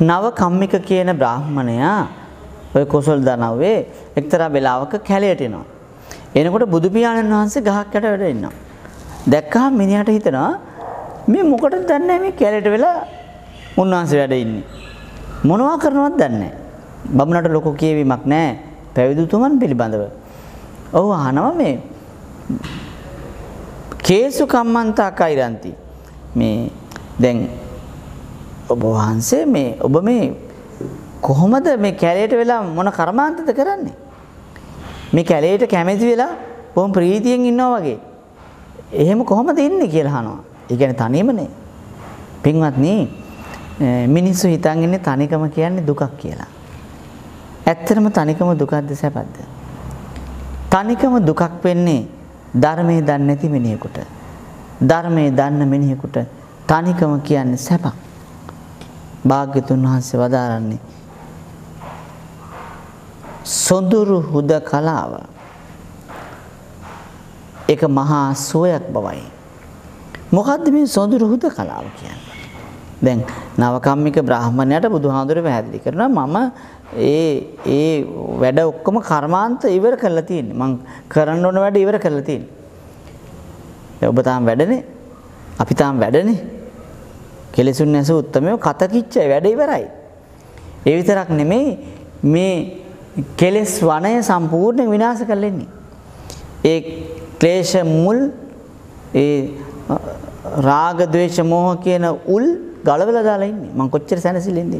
නව කම්මික කියන බ්‍රාහ්මණයා ඔය කොසල් දනව්වේ එක්තරා වෙලාවක කැලයට එනවා. එනකොට බුදු පියාණන් වහන්සේ ගහක් යට වැඩ ඉන්නවා. දැක්කහම මිනිහට හිතනවා මේ මොකටද දන්නේ නැහැ මේ කැලයට වෙලා උන්වහන්සේ වැඩ ඉන්නේ. මොනවා කරනවද දන්නේ නැහැ. බමුණට ලොකු කියවීමක් නැහැ පැවිදිතුමන් පිළිබඳව. ඔව් අහනවා මේ කේසු කම්මන්තා කෛරන්ති මේ දැන් ඔබ වහන්සේ මේ ඔබ මේ කොහොමද මේ කැලේට වෙලා මොන කර්මාන්තද කරන්නේ? මේ කැලේට කැමැති වෙලා බොහොම ප්‍රීතියෙන් ඉන්නවා වගේ. එහෙම කොහොමද ඉන්නේ කියලා අහනවා. ඒ කියන්නේ තනියමනේ පින්වත්නි මිනිස්සු හිතන් ඉන්නේ තනිකම කියන්නේ දුකක් කියලා. ඇත්තටම තනිකම දුකක්ද සැපද තනිකම දුකක් වෙන්නේ ධර්මයේ දන්නේ නැති මිනිහෙකුට. ධර්මයේ දන්න මිනිහෙකුට තනිකම කියන්නේ සැපක්. භාග්‍යතුන් වහන්සේ වදාරන්නේ සොඳුරු හුද කලාව. ඒක මහා සෝයක් බවයි. මොකද්ද මේ සොඳුරු හුද කලාව කියන්නේ? දැන් නවකම්මික බ්‍රාහමණයට බුදුහාඳුර පැහැදිලි කරනවා මම ඒ ඒ වැඩ ඔක්කොම කර්මාන්ත ඉවර කරලා තියෙන්නේ. මං කරන්න ඕන වැඩ ඉවර කරලා තියෙන්නේ. ඔබ තාම වැඩනේ. අපි තාම වැඩනේ. කෙලෙසුන් නැස උත්තමයෝ කතකිච්ච වැඩ ඉවරයි. ඒ විතරක් නෙමෙයි මේ කෙලෙස් වනය සම්පූර්ණයෙන් විනාශ කරලා ඉන්නේ. ඒ ක්ලේශ මුල් ඒ රාග ద్వේෂ මෝහ කියන උල් ගලවලා දාලා ඉන්නේ. මං කොච්චර සැනසෙල්ලෙන්ද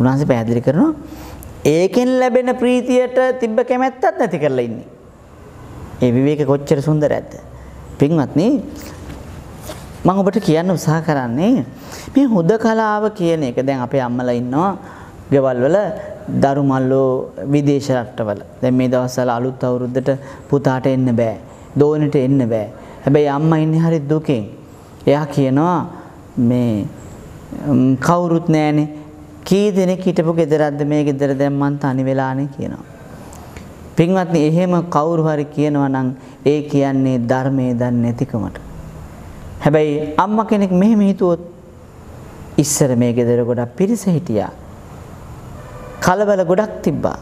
උන්වහන්සේ පැහැදිලි කරනවා ඒකෙන් ලැබෙන ප්‍රීතියට තිබ්බ කැමැත්තත් නැති කරලා ඉන්නේ. ඒ විවේක කොච්චර සුන්දරද? පින්වත්නි මම ඔබට කියන්න උත්සාහ කරන්නේ මේ හුදකලාව කියන එක දැන් අපේ අම්මලා ඉන්නවා ගෙවල් වල දරු මල්ලෝ විදේශ රටවල. දැන් මේ දවස්වල අලුත් අවුරුද්දට පුතාට එන්න බෑ. දෝනිට එන්න බෑ. හැබැයි අම්මා ඉන්නේ හරි දුකෙන්. එයා කියනවා මේ කවුරුත් නෑනේ. කී දෙනෙක් හිටපු ගෙදරක්ද මේ ගෙදර දැන් මං තනි වෙලානේ කියනවා. පින්වත්නි එහෙම කවුරු හරි කියනවා නම් ඒ කියන්නේ ධර්මයේ දන්නේ නැතිකමට. හැබැයි අම්මා කෙනෙක් මෙහෙම හිතුවොත් ඉස්සර මේ ගෙදර ගොඩක් පිරිස හිටියා. කලබල ගොඩක් තිබ්බා.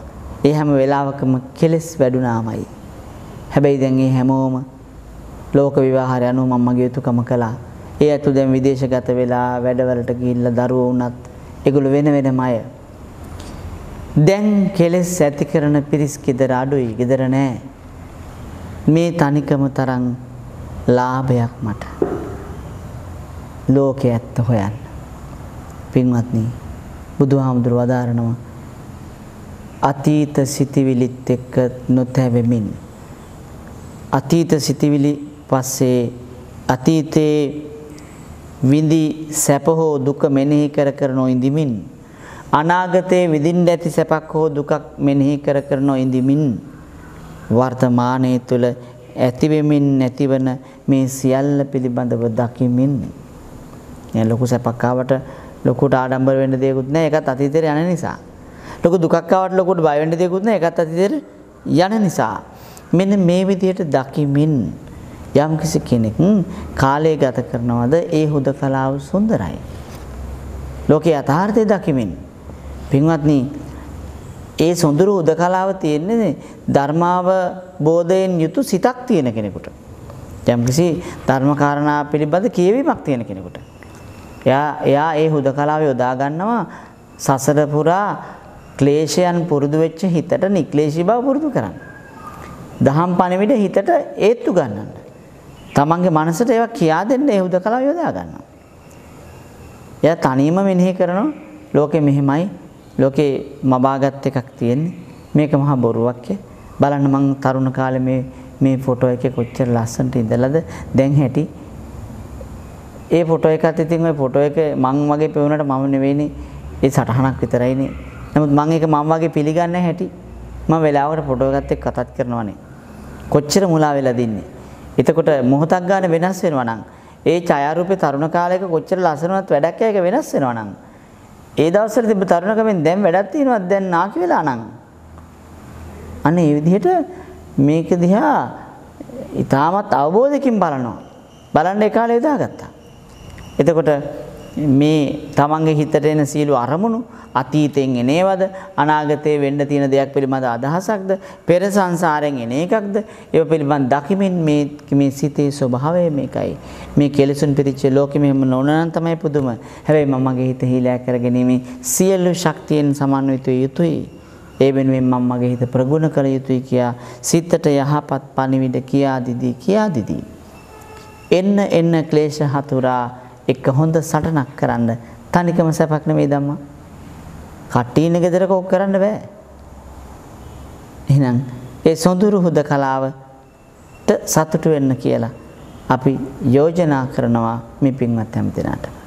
ඒ හැම වෙලාවකම කෙලස් වැඩුණාමයි. හැබැයි දැන් ඒ හැමෝම ලෝක විවාහය අනුව මම්මගේ යුතුයකම කළා. ඒ ඇතු දැන් විදේශගත වෙලා වැඩවලට ගිහිල්ලා දරුවෝ වුණත් ඒගොල්ලෝ වෙන වෙනම අය. දැන් කෙලස් ඇති කරන පිරිස් ගෙදර අඩුයි. ගෙදර නෑ. මේ තනිකම තරම් ලාභයක් මට. ලෝකේ ඇත්ත හොයන්න. පින්වත්නි බුදුහාමුදුර වදාරනවා අතීත සිතිවිලිත් එක්ක නොතැවෙමින් අතීත සිතිවිලි පස්සේ අතීතේ විඳි සැප හෝ දුක මෙනෙහි කර කර නොඉඳිමින් අනාගතයේ විඳින්න ඇති සැපක් හෝ දුකක් මෙනෙහි කර කර නොඉඳිමින් වර්තමානයේ තුල ඇතිවෙමින් නැතිවන මේ සියල්ල පිළිබඳව දකිමින් දැන් ලොකු සැපක් ආවට ලොකුට ආඩම්බර වෙන්න දෙයක්වත් නැහැ. ඒකත් අතීතයට යන නිසා. ලොකු දුකක් ආවට ලොකුට බය වෙන්න දෙයක්වත් නැහැ. ඒකත් අතීතයට යන නිසා. මෙන්න මේ විදිහට දකිමින් යම් කිසි කෙනෙක් කාලය ගත කරනවද ඒ හුදකලාව සුන්දරයි. ලෝකේ යථාර්ථය දකිමින් පින්වත්නි ඒ සොඳුරු හුදකලාව තියෙන්නේ ධර්මාව බෝධයෙන් යුතු සිතක් තියෙන කෙනෙකුට. යම්කිසි ධර්ම කාරණා පිළිබඳ කියවීමක් තියෙන කෙනෙකුට. එයා එයා ඒ හුදකලාව යොදා ගන්නවා සසර පුරා ක්ලේශයන් පුරුදු වෙච්ච හිතට නික්ලේශී බව පුරුදු කරන්න. දහම් පණිවිඩ හිතට ඒත්තු ගන්නන්න. තමන්ගේ මනසට ඒවා කියා දෙන්න ඒ හුදකලාව යොදා ගන්නවා. එයා තනියම මෙනෙහි කරනවා ලෝකෙ මෙහෙමයි ලෝකේ මබාගත් එකක් තියෙන්නේ. මේක මහා බොරුවක් බලන්න මං තරුණ කාලේ මේ මේ ෆොටෝ එකේ කොච්චර ලස්සනට ඉඳලාද දැන් හැටි ඒ ෆොටෝ එකත් ඉතින් ওই ෆොටෝ එක මං වගේ පෙවුනට මම නෙවෙයිනේ ඒ සටහනක් විතරයිනේ. නමුත් මං ඒක මම වගේ පිළිගන්නේ හැටි මම වෙලාවකට ෆොටෝ එකත් එක්ක කතාත් කරනවානේ. කොච්චර මුලා වෙලා දින්නේ. එතකොට මොහොතක් ගන්න වෙනස් වෙනවා නම් ඒ ඡායාරූපේ තරුණ කාලයක කොච්චර ලස්සනවත් වැඩක් ඒක වෙනස් වෙනවා නම් ඒ දවස්වල තිබ්බ තරුණකමෙන් දැන් වැඩක් තියෙනවද දැන් නාකි වෙලා නම් අන්න ඒ විදිහට මේක දිහා ඊටමත් අවබෝධයකින් බලනවා බලන්න ඒ කාලේ දාගත්තා එතකොට මේ තමන්ගේ හිතට එන සියලු අරමුණු අතීතයෙන් එනේවද? අනාගතයේ වෙන්න තියෙන දෙයක් පිළිබඳ අදහසක්ද? පෙර සංසාරයෙන් එන එකක්ද? ඒව පිළිබඳ දකිමින් මේ මේ සිතේ ස්වභාවය මේකයි. මේ කෙලෙසුන් පිරිච්ච ලෝකෙ මෙහෙම නොනනම් තමයි පුදුම. හැබැයි මම මගේ හිත හීලෑ කරගැනීමේ සියලු ශක්තියෙන් සමන්විත යුතුයි. ඒ වෙනුවෙන් මම මගේ හිත ප්‍රගුණ කළ යුතුයි කියා සිතට යහපත් පණිවිඩ කියා දිදී කියා දිදී. එන්න එන්න ක්ලේශ හතුරා එක හොඳ සටනක් කරන්න තනිකම සැපක් නෙවෙයි ධම්මා. කට්ටිය ඉන්න ගෙදරක ඔක් කරන්න බෑ. එහෙනම් ඒ සොඳුරු හුදකලාවට සතුටු වෙන්න කියලා අපි යෝජනා කරනවා මේ පින්වත් හැමදෙනාට.